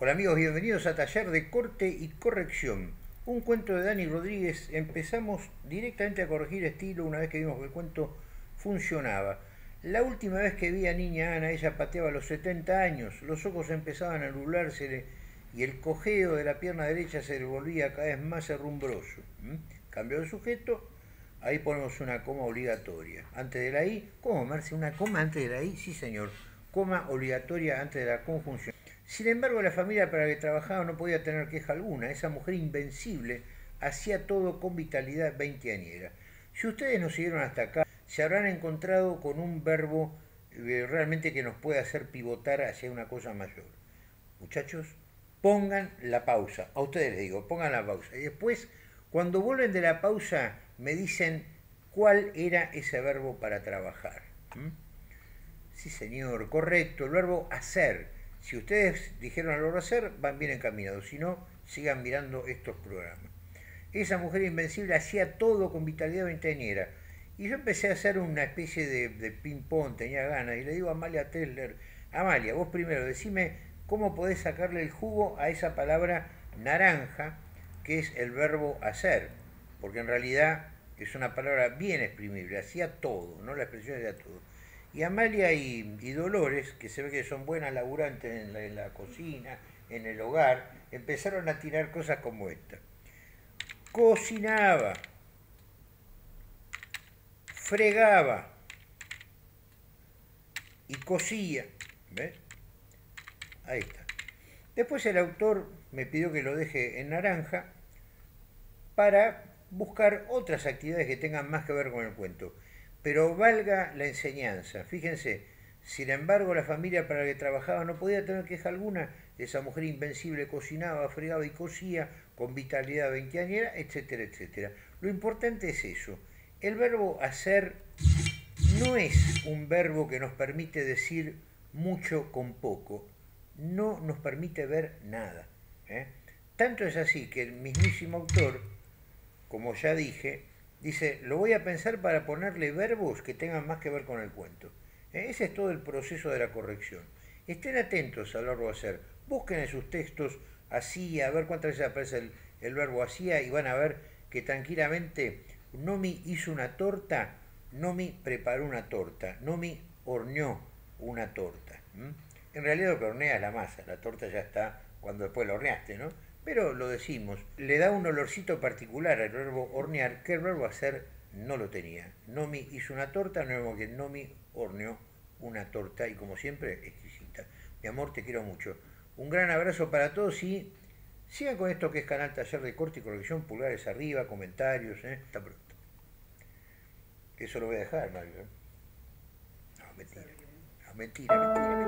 Hola amigos, bienvenidos a Taller de Corte y Corrección. Un cuento de Dani Rodríguez. Empezamos directamente a corregir estilo una vez que vimos que el cuento funcionaba. La última vez que vi a niña Ana, ella pateaba los 70 años, los ojos empezaban a nublársele y el cojeo de la pierna derecha se le volvía cada vez más herrumbroso. Cambio de sujeto, ahí ponemos una coma obligatoria. Antes de la I, ¿cómo, Marce? ¿Una coma antes de la I? Sí, señor. Coma obligatoria antes de la conjunción. Sin embargo, la familia para la que trabajaba no podía tener queja alguna. Esa mujer invencible hacía todo con vitalidad veinteañera. Si ustedes nos siguieron hasta acá, se habrán encontrado con un verbo eh, realmente que nos puede hacer pivotar hacia una cosa mayor. Muchachos, pongan la pausa. A ustedes les digo, pongan la pausa. Y después, cuando vuelven de la pausa, me dicen cuál era ese verbo para trabajar. ¿Mm? Sí, señor, correcto, el verbo hacer si ustedes dijeron al hacer, van bien encaminados. Si no, sigan mirando estos programas. Esa mujer invencible hacía todo con vitalidad veinteañera. Y yo empecé a hacer una especie de, ping-pong, tenía ganas. Y le digo a Amalia Tesler, Amalia, vos primero, decime cómo podés sacarle el jugo a esa palabra naranja, que es el verbo hacer. Porque en realidad es una palabra bien exprimible, hacía todo, no la expresión hacía todo. Y Amalia y, Dolores, que se ve que son buenas laburantes en la, cocina, en el hogar, empezaron a tirar cosas como esta. Cocinaba, fregaba y cosía. ¿Ves? Ahí está. Después el autor me pidió que lo deje en naranja para buscar otras actividades que tengan más que ver con el cuento pero valga la enseñanza. Fíjense, sin embargo, la familia para la que trabajaba no podía tener queja alguna. Esa mujer invencible cocinaba, fregaba y cosía con vitalidad veinteañera, etcétera, etcétera. Lo importante es eso. El verbo hacer no es un verbo que nos permite decir mucho con poco. No nos permite ver nada. ¿eh? Tanto es así que el mismísimo autor, como ya dije, Dice, lo voy a pensar para ponerle verbos que tengan más que ver con el cuento. Eh, ese es todo el proceso de la corrección. Estén atentos a lo hacer. Busquen en sus textos así, a ver cuántas veces aparece el, verbo hacía y van a ver que tranquilamente Nomi hizo una torta, Nomi preparó una torta, Nomi horneó una torta. En realidad lo que hornea es la masa, la torta ya está cuando después la horneaste, ¿no? Pero lo decimos, le da un olorcito particular al verbo hornear que el verbo hacer no lo tenía. Nomi hizo una torta, no que Nomi horneó una torta y como siempre, exquisita. Mi amor, te quiero mucho. Un gran abrazo para todos y sigan con esto que es Canal Taller de Corte y Corrección, pulgares arriba, comentarios, ¿eh? hasta pronto. Eso lo voy a dejar, Mario. ¿eh? No, mentira. No, mentira, mentira, mentira, mentira.